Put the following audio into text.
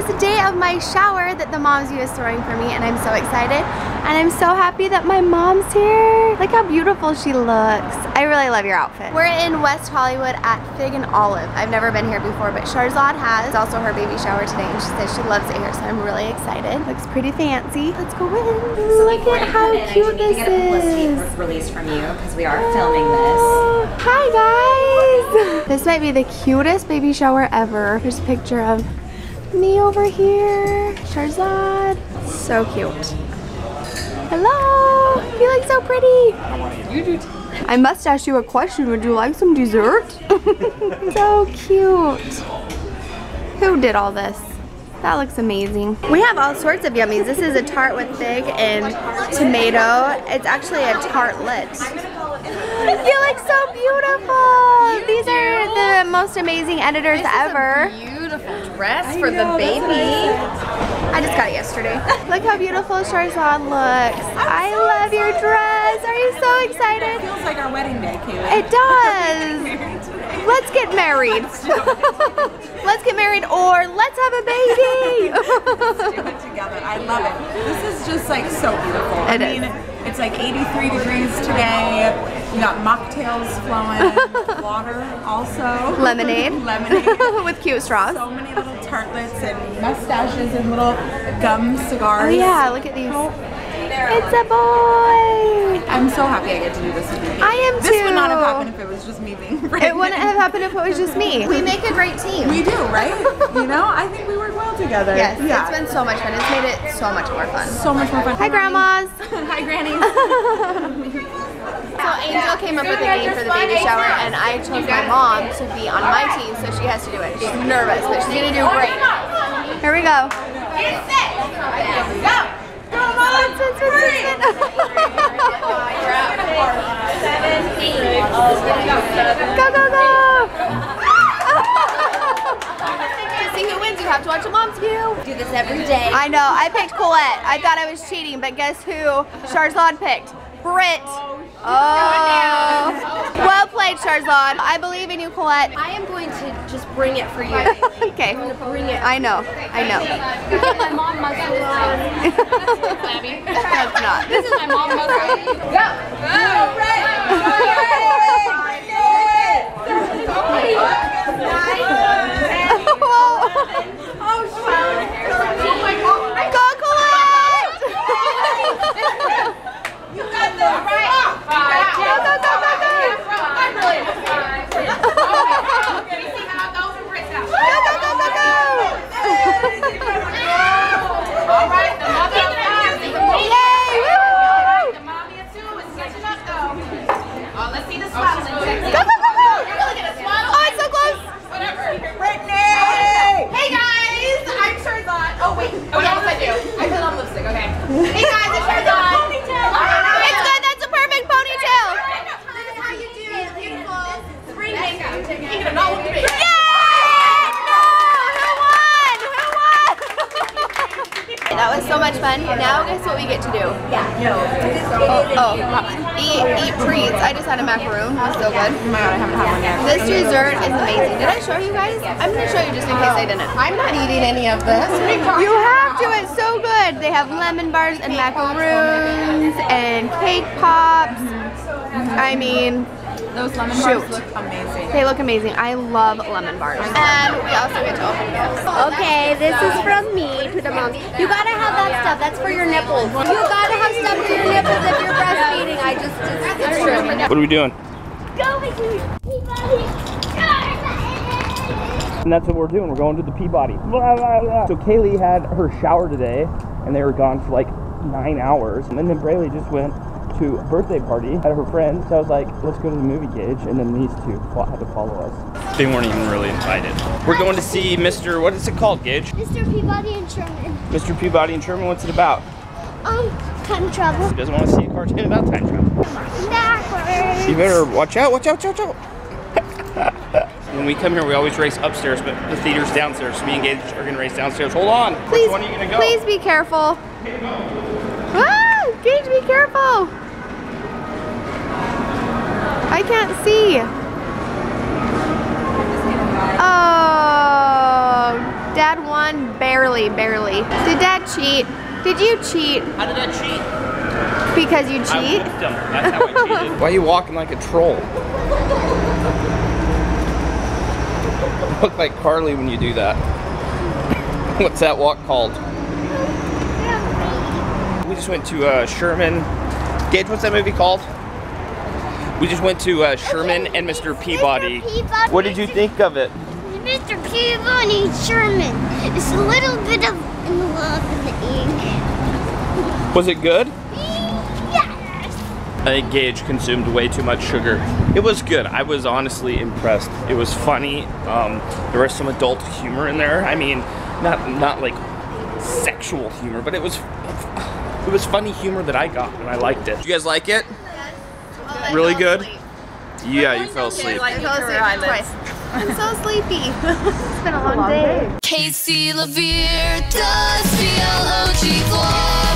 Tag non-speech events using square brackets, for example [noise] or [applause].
is the day of my shower that the Moms View is throwing for me and I'm so excited. And I'm so happy that my mom's here. Look how beautiful she looks. I really love your outfit. We're in West Hollywood at Fig and Olive. I've never been here before, but Sharzad has. It's also her baby shower today and she says she loves it here, so I'm really excited. Looks pretty fancy. Let's go in. So Look at how cute this to get a publicity is. release from you because we are filming this. Oh, hi guys! [laughs] This might be the cutest baby shower ever. Here's a picture of me over here. Sharzad. So cute. Hello! You look so pretty. You do I must ask you a question. Would you like some dessert? [laughs] so cute. Who did all this? That looks amazing. We have all sorts of yummies. This is a tart with fig and tomato. It's actually a tartlet. [gasps] You look so beautiful. These are the most amazing editors ever. Beautiful dress for the baby. I just got it yesterday. [laughs] Look how beautiful Sharzad looks. I love your dress. Are you so excited? It feels like our wedding day, Kayla. It [laughs] does. Let's get married. [laughs] let's get married or let's have a baby. let's do it together. I love it. This is just like so beautiful. It I is. It's like 83 degrees today. You got mocktails flowing, [laughs] water also. Lemonade. [laughs] Lemonade. [laughs] With cute straws. So many little tartlets and mustaches and little gum cigars. Oh cigars. yeah, look at these. It's a boy. I'm so happy I get to do this with you. I am This would not have happened if it was just me being pregnant. [laughs] It wouldn't have happened if it was just me. We make a great team. We do, right? you know, I think we work well together. Yes, Yeah. it's been so much fun. It's made it so much more fun. so much more fun. Hi, grandmas. Hi, Granny. [laughs] [laughs] So Angel came up with a game for the baby shower, and I chose my mom to be on my team, so she has to do it. She's nervous, but she's gonna do great. Here we go. Sit, sit, sit, sit. Go, go, go! to see who wins, you have to watch a mom's view. Do this every day. I know. I picked Colette. I thought I was cheating, but guess who Sharzad picked? Brit. Oh. Well played, Sharzad. I believe in you, Colette. I am going to just bring it for you. [laughs] okay. Bring it. I know. I know. my mom muscle on. That's not. This is my mom muscle. Go, Colette! Go, go, go, go, go! Go, go, go, go, go! Yay! Woo! Go, go, go, go! Oh, it's so close! Hey guys, I'm Sharzad. Oh wait, oh yes I do. I put on lipstick. Okay. Hey guys, it's Sharzad. It's good, that's a perfect ponytail! This is how you do beautiful spring makeup. You're gonna not look at me. Yay! No! Who won? Who won? That was so much fun. Now guess what we get to do? Yeah, no. Oh, eat, eat treats. I just had a macaroon. It was so good. Oh my god, I haven't had one yet. This dessert is amazing. Did I show you guys? I'm gonna show you just in case I didn't. I'm not eating any of this. You have to. It's so good. They have lemon bars and macaroons and cake pops. I mean, Those lemon Shoot. bars look amazing. they look amazing. I love lemon bars. And we also get to open gifts. Okay, this is from me to the moms. You gotta have that stuff. That's for your nipples. You gotta have stuff for your nipples if you're breastfeeding. I just, it's, it's true. What are we doing? Go with me. And that's what we're doing. We're going to the Peabody. Blah, blah, blah. So Kayli had her shower today, and they were gone for like nine hours. And then Braylee just went to a birthday party at her friend. So I was like, let's go to the movie Gage. And then these two had to follow us. They weren't even really invited. We're going to see Mr. What is it called, Gage? Mr. Peabody and Sherman. Mr. Peabody and Sherman. What's it about? Um, time travel. He doesn't want to see a cartoon about time travel. Backwards. You better watch out, watch out, watch out, watch [laughs] out. when we come here, we always race upstairs, but the theater's downstairs. So me and Gage are gonna race downstairs. Hold on. Please, Which one are you gonna go? please be careful. Ah, Gage, be careful. I can't see. Oh, Dad won barely, barely. Did Dad cheat? Did you cheat How did I cheat? because you cheat? whipped him. That's how I cheated. [laughs] Why are you walking like a troll? You [laughs] look like Carly when you do that. [laughs] What's that walk called? We just went to uh, Sherman. Gage, what's that movie called? We just went to uh, Sherman and Mr. Peabody. Peabody. What did you think of it? Mr. Peabody Sherman is a little bit of in love in the ink. Was it good? Yes. I think Gage consumed way too much sugar. It was good. I was honestly impressed. It was funny. Um, there was some adult humor in there. I mean, not not like sexual humor, but it was it was funny humor that I got and I liked it. You guys like it? Really good? Yeah, you fell asleep. I fell asleep twice. I'm so sleepy. it's been a long day. Casey LaVere does B-L-O-G vlog.